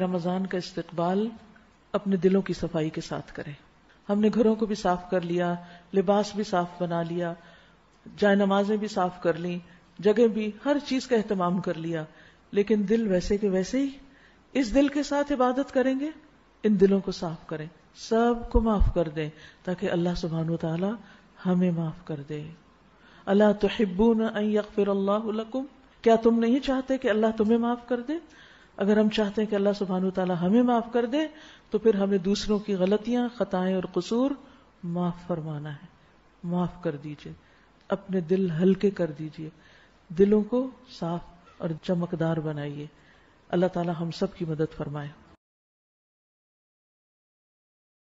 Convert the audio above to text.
رمضان کا استقبال اپنے دلوں کی صفائی کے ساتھ کریں ہم نے گھروں کو بھی صاف کر لیا، لباس بھی صاف بنا لیا جائے نمازیں بھی صاف کر لی جگہ بھی ہر چیز کا اہتمام کر لیا۔ لیکن دل ویسے کہ ویسے ہی اس دل کے ساتھ عبادت کریں گے؟ ان دلوں کو صاف کریں۔ سب کو معاف کر دیں تاکہ اللہ سبحان و تعالی ہمیں معاف کر دے۔ اللہ تو یغفر اللہ لکم؟ کیا تم نہیں چاہتے کہ اللہ تمہیں معاف کر دے؟ اگر ہم چاہتے ہیں کہ اللہ سبحانہ تعالیٰ ہمیں معاف کر دے، تو پھر ہمیں دوسروں کی غلطیاں، خطائیں اور قصور معاف فرمانا ہے۔ معاف کر دیجیے۔ اپنے دل ہلکے کر دیجیے۔ دلوں کو صاف اور چمکدار بنائیے۔ اللہ تعالیٰ ہم سب کی مدد فرمائے۔